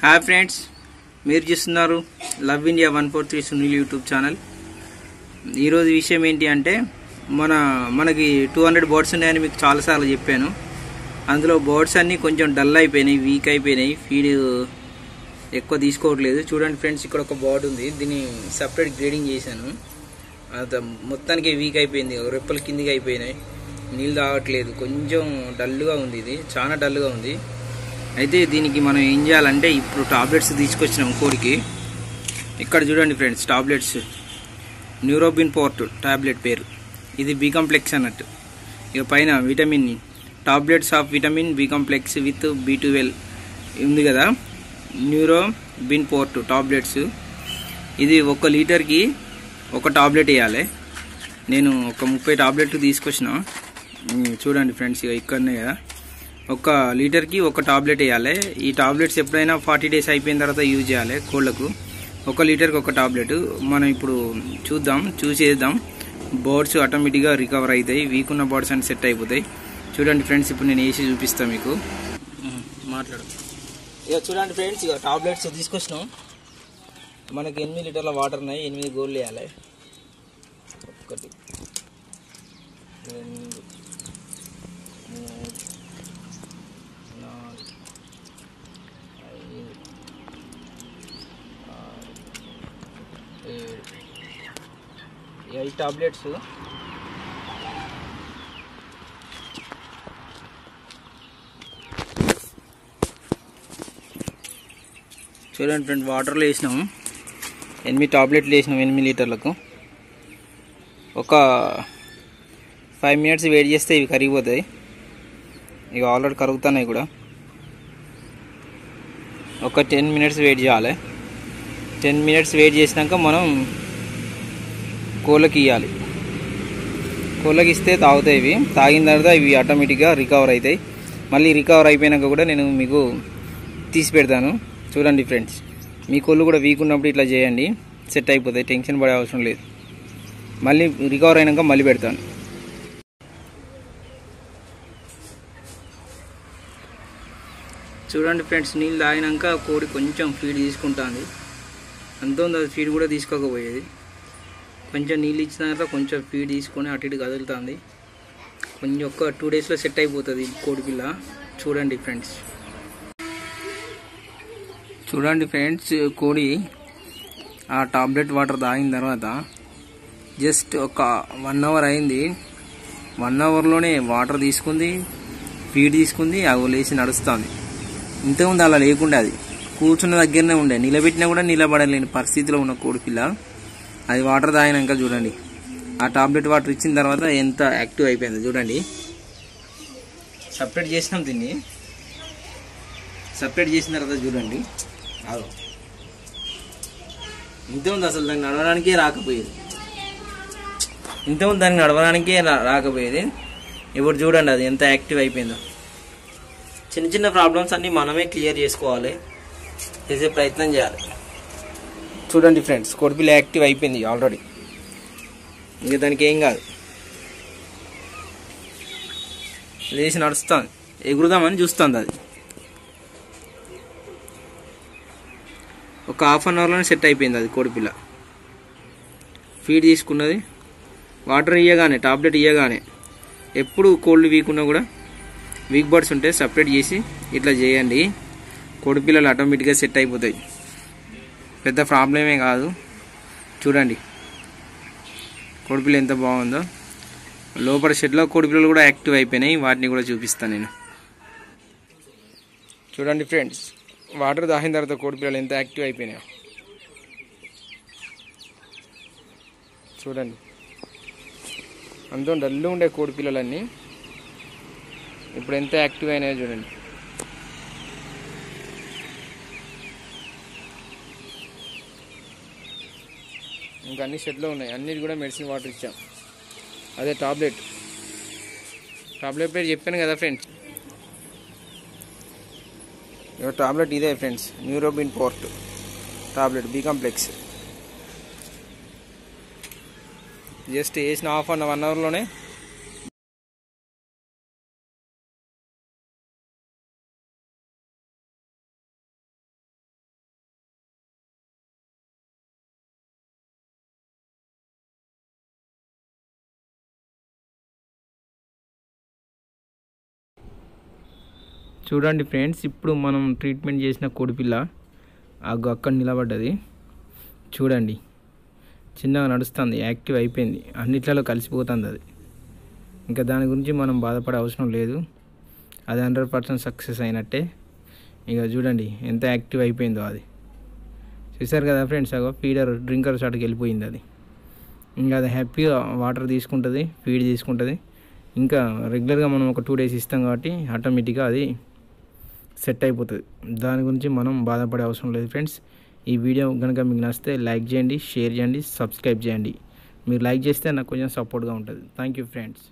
Hi friends మీరు చూస్తున్నారు love India one four three Sunil YouTube channel. ఈరోజు విషయం ఏంటి అంటే మన మనకి టూ హండ్రెడ్ బోర్డ్స్ ఉన్నాయని మీకు చాలాసార్లు చెప్పాను. అందులో బోర్డ్స్ అన్నీ కొంచెం డల్ అయిపోయినాయి వీక్ అయిపోయినాయి. ఫీడ్ ఎక్కువ తీసుకోవట్లేదు. చూడండి ఫ్రెండ్స్ ఇక్కడ ఒక బోర్డు ఉంది. దీన్ని సపరేట్ గ్రేడింగ్ చేశాను. అది మొత్తానికి వీక్ అయిపోయింది. రెప్పల కిందికి అయిపోయినాయి. నీళ్ళు తాగట్లేదు. కొంచెం డల్గా ఉంది ఇది. చాలా డల్గా ఉంది. అయితే దీనికి మనం ఏం చేయాలంటే ఇప్పుడు టాబ్లెట్స్ తీసుకొచ్చినాం కోడికి. ఇక్కడ చూడండి friends tablets. Neurobion forte tablet పేరు. ఇది బి కాంప్లెక్స్ అన్నట్టు. ఇక పైన vitamin tablets of vitamin B complex with B twelve ఉంది కదా? న్యూరోబిన్ పోర్ట్ టాబ్లెట్స్ ఇది ఒక లీటర్కి ఒక టాబ్లెట్ వేయాలి. నేను ఒక ముప్పై టాబ్లెట్లు తీసుకొచ్చిన. చూడండి ఫ్రెండ్స్ ఇక ఇక్కడనే కదా. ఒక లీటర్కి ఒక టాబ్లెట్ వేయాలి. ఈ టాబ్లెట్స్ ఎప్పుడైనా ఫార్టీ డేస్ అయిపోయిన తర్వాత యూజ్ చేయాలి కోళ్ళకు. ఒక లీటర్కి ఒక టాబ్లెట్. మనం ఇప్పుడు చూద్దాం చూసేద్దాం. బర్డ్స్ ఆటోమేటిక్గా రికవర్ అవుతాయి వీక్ ఉన్న బర్డ్స్ అని సెట్ అయిపోతాయి. చూడండి ఫ్రెండ్స్ ఇప్పుడు నేను వేసి చూపిస్తాను మీకు. మాట్లాడు. ఇక చూడండి ఫ్రెండ్స్ ఇక టాబ్లెట్స్ తీసుకొచ్చినాం. మనకి ఎనిమిది లీటర్ల వాటర్ ఉన్నాయి. ఎనిమిది గోళ్ళు వేయాలి. ఒకటి రెండు ఎయిట్ టాబ్లెట్స్. చూడండి ఫ్రెండ్ వాటర్లో వేసినాము. ఎనిమిది టాబ్లెట్లు వేసినాం ఎనిమిది లీటర్లకు. ఒక ఫైవ్ మినిట్స్ వెయిట్ చేస్తే ఇవి కరిగిపోతాయి. ఇక ఆల్రెడీ కరుగుతున్నాయి కూడా. ఒక టెన్ మినిట్స్ వెయిట్ చేయాలి. టెన్ మినిట్స్ వెయిట్ చేసినాక మనం కోళ్ళకి ఇవ్వాలి కోళ్ళకి ఇస్తే తాగుతాయి ఇవి. తాగిన తర్వాత ఇవి ఆటోమేటిక్గా రికవర్ అవుతాయి. మళ్ళీ రికవర్ అయిపోయినాక కూడా నేను మీకు తీసి పెడతాను. చూడండి ఫ్రెండ్స్ మీ కోళ్ళు కూడా వీక్ ఉన్నప్పుడు ఇట్లా చేయండి. సెట్ అయిపోతాయి. టెన్షన్ పడే అవసరం లేదు. మళ్ళీ రికవర్ అయినాక మళ్ళీ పెడతాను. చూడండి ఫ్రెండ్స్ నీళ్ళు తాగినాక కోడి కొంచెం ఫీడ్ తీసుకుంటుంది. అంత ఉంది అది ఫీడ్ కూడా తీసుకోకపోయేది. కొంచెం నీళ్ళు ఇచ్చిన తర్వాత కొంచెం ఫీడ్ తీసుకొని అటు ఇటు కదులుతుంది. కొంచెం ఒక్క టూ డేస్లో సెట్ అయిపోతుంది కోడి పిల్ల. చూడండి ఫ్రెండ్స్ చూడండి ఫ్రెండ్స్ కోడి ఆ టాబ్లెట్ వాటర్ తాగిన తర్వాత జస్ట్ ఒక వన్ అవర్ అయింది. వన్ అవర్లోనే వాటర్ తీసుకుంది ఫీడ్ తీసుకుంది అవి లేచి నడుస్తుంది. ఇంతకుముందు అలా లేకుండా అది. కూర్చున్న దగ్గరనే ఉండే. నిలబెట్టినా కూడా నిలబడలేని పరిస్థితిలో ఉన్న కోడిపిల్ల అది వాటర్ తాగినాక చూడండి. ఆ టాబ్లెట్ వాటర్ ఇచ్చిన తర్వాత ఎంత యాక్టివ్ అయిపోయింది చూడండి. సపరేట్ చేసినాం దీన్ని. సపరేట్ చేసిన తర్వాత చూడండి. అదో. ఇంత ఉంది అసలు దాన్ని నడవడానికే రాకపోయేది. ఇంత ఉంది దాన్ని నడవడానికే రా- రాకపోయేది. ఇప్పుడు చూడండి అది ఎంత యాక్టివ్ అయిపోయిందో. చిన్న చిన్న ప్రాబ్లమ్స్ అన్నీ మనమే క్లియర్ చేసుకోవాలి. చేసే ప్రయత్నం చేయాలి. చూడండి ఫ్రెండ్స్ కొడిపిల్ల యాక్టివ్ అయిపోయింది ఆల్రెడీ. ఇంకా దానికి ఏం కాదు. లేచి నడుస్తాను ఎగురుదామని చూస్తుంది అది. ఒక హాఫ్ అన్ అవర్లోనే సెట్ అయిపోయింది అది కోడిపిల్ల ఫీడ్ తీసుకున్నది. వాటర్ ఇయ్యగానే టాబ్లెట్ ఇయ్యగానే. ఎప్పుడు కోల్డ్ వీక్ ఉన్నా కూడా వీక్ బర్డ్స్ ఉంటే సపరేట్ చేసి ఇట్లా చేయండి. కోడిపిల్లలు ఆటోమేటిక్గా సెట్ అయిపోతాయి. పెద్ద ప్రాబ్లమే కాదు. చూడండి. కోడిపిల్ల ఎంత బాగుందో. లోపల షెడ్లో కోడిపిల్లలు కూడా యాక్టివ్ అయిపోయినాయి. వాటిని కూడా చూపిస్తాను నేను. చూడండి ఫ్రెండ్స్. వాటర్ దాహిన తర్వాత కోడిపిల్లలు ఎంత యాక్టివ్ అయిపోయినాయో. చూడండి. అంత డల్లు ఉండే కోడిపిల్లలన్నీ ఇప్పుడు ఎంత యాక్టివ్ అయినాయో చూడండి. ఇంకా అన్ని షెడ్లో ఉన్నాయి. అన్నిటి కూడా మెడిసిన్ వాటర్ ఇచ్చాం. అదే టాబ్లెట్. టాబ్లెట్ పేరు చెప్పాను కదా ఫ్రెండ్స్? ఇక టాబ్లెట్ ఇదే friends. Neurobion forte tablet B complex. Just వేసిన హాఫ్ అన్ వన్ అవర్లోనే చూడండి ఫ్రెండ్స్ ఇప్పుడు మనం ట్రీట్మెంట్ చేసిన కోడిపిల్ల అగ్గ అక్కడ నిలబడ్డది. చూడండి చిన్నగా నడుస్తుంది యాక్టివ్ అయిపోయింది అన్నిట్లలో కలిసిపోతుంది అది. ఇంకా దాని గురించి మనం బాధపడే అవసరం లేదు. అది హండ్రెడ్ పర్సెంట్ సక్సెస్ అయినట్టే. ఇక చూడండి ఎంత యాక్టివ్ అయిపోయిందో అది. చూసారు కదా ఫ్రెండ్స్ అగో ఫీడర్ డ్రింకర్ షాట్కి వెళ్ళిపోయింది అది. ఇంకా అది హ్యాపీగా వాటర్ తీసుకుంటుంది ఫీడ్ తీసుకుంటుంది. ఇంకా రెగ్యులర్గా మనం ఒక టూ డేస్ ఇస్తాం కాబట్టి ఆటోమేటిక్గా అది సెట్ అయిపోతుంది. దాని గురించి మనం బాధపడే అవసరం లేదు ఫ్రెండ్స్. ఈ వీడియో కనుక మీకు నచ్చితే లైక్ చేయండి షేర్ చేయండి సబ్స్క్రైబ్ చేయండి. మీరు లైక్ చేస్తే నాకు కొంచెం సపోర్ట్గా ఉంటుంది. Thank you friends.